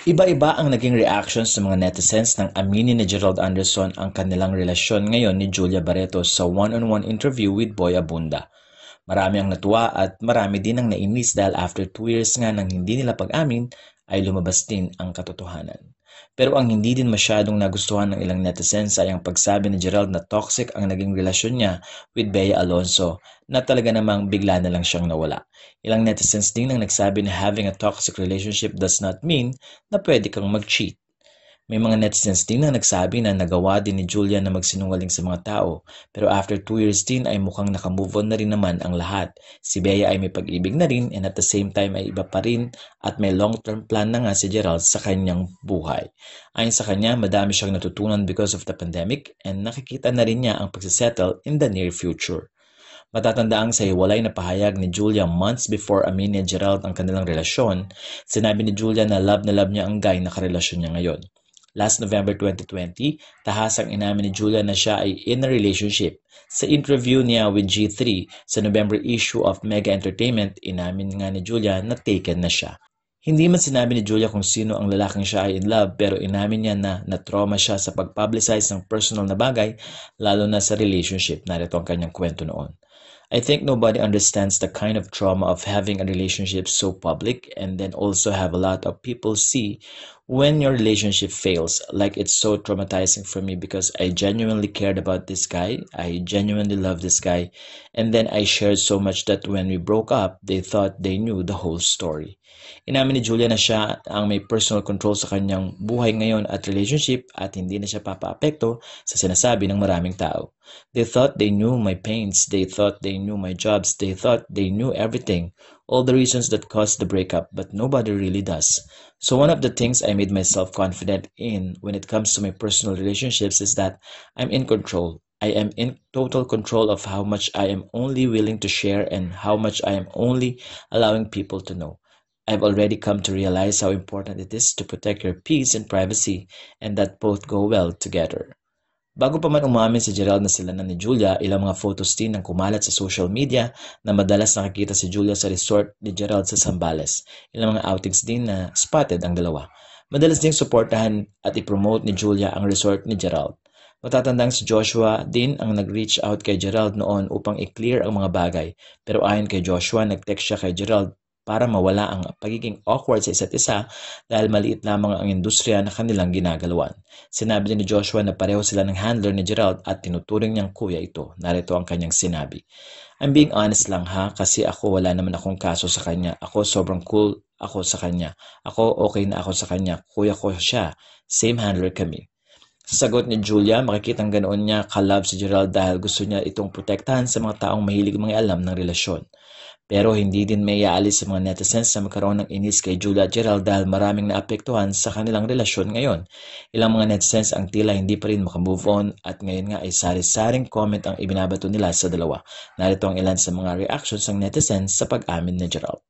Iba-iba ang naging reactions ng mga netizens nang aminin ni Gerald Anderson ang kanilang relasyon ngayon ni Julia Barreto sa one-on-one interview with Boy Abunda. Marami ang natuwa at marami din ang nainis dahil after 2 years nga nang hindi nila pag-amin ay lumabas din ang katotohanan. Pero ang hindi din masyadong nagustuhan ng ilang netizens ay ang pagsabi ni Gerald na toxic ang naging relasyon niya with Bea Alonso na talaga namang bigla na lang siyang nawala. Ilang netizens din ang nagsabi na having a toxic relationship does not mean na pwede kang mag-cheat. May mga netizens din na nagsabi na nagawa din ni Julia na magsinungaling sa mga tao pero after 2 years din ay mukhang nakamove on na rin naman ang lahat. Si Bea ay may pag-ibig na rin and at the same time ay iba pa rin at may long-term plan na nga si Gerald sa kanyang buhay. Ayon sa kanya, madami siyang natutunan because of the pandemic and nakikita na rin niya ang pagsisettle in the near future. Matatandaang sa hiwalay na pahayag ni Julia months before amin ni Gerald ang kanilang relasyon, sinabi ni Julia na love na love niya ang guy na karelasyon niya ngayon. Last November 2020, tahasang inamin ni Julia na siya ay in a relationship. Sa interview niya with G3 sa November issue of Mega Entertainment, inamin nga ni Julia na taken na siya. Hindi man sinabi ni Julia kung sino ang lalaking siya ay in love pero inamin niya na na-trauma siya sa pag-publicize ng personal na bagay lalo na sa relationship. Narito ang kanyang kwento noon. I think nobody understands the kind of trauma of having a relationship so public and then also have a lot of people see when your relationship fails. Like it's so traumatizing for me because I genuinely cared about this guy. I genuinely love this guy. And then I shared so much that when we broke up, they thought they knew the whole story. Inamin ni Julia na siya ang may personal control sa kanyang buhay ngayon at relationship at hindi na siya papaapekto sa sinasabi ng maraming tao. They thought they knew my pains, they thought they knew my jobs, they thought they knew everything, all the reasons that caused the breakup, but nobody really does. So one of the things I made myself confident in when it comes to my personal relationships is that I'm in control. I am in total control of how much I am only willing to share and how much I am only allowing people to know. I've already come to realize how important it is to protect your peace and privacy and that both go well together. Bago pa man umamin si Gerald na sila na ni Julia, ilang mga photos din ang kumalat sa social media na madalas nakikita si Julia sa resort ni Gerald sa Zambales. Ilang mga outings din na spotted ang dalawa. Madalas ding suportahan at i-promote ni Julia ang resort ni Gerald. Matatandang si Joshua din ang nag-reach out kay Gerald noon upang i-clear ang mga bagay. Pero ayon kay Joshua, nag-text siya kay Gerald para mawala ang pagiging awkward sa isa't isa dahil maliit lamang ang industriya na kanilang ginagalawan. Sinabi ni Joshua na pareho sila ng handler ni Gerald at tinuturing niyang kuya ito. Narito ang kanyang sinabi. I'm being honest lang ha kasi ako wala naman akong kaso sa kanya. Ako sobrang cool ako sa kanya. Ako okay na ako sa kanya. Kuya ko siya. Same handler kami. Sa sagot ni Julia, makikitang ganoon niya kalab si Gerald dahil gusto niya itong protektahan sa mga taong mahilig mga alam ng relasyon. Pero hindi din may aalis sa mga netizens na magkaroon ng inis kay Julia Gerald dahil maraming naapektuhan sa kanilang relasyon ngayon. Ilang mga netizens ang tila hindi pa rin makamove on at ngayon nga ay sari-saring comment ang ibinabato nila sa dalawa. Narito ang ilan sa mga reactions ng netizens sa pag-amin ni Gerald.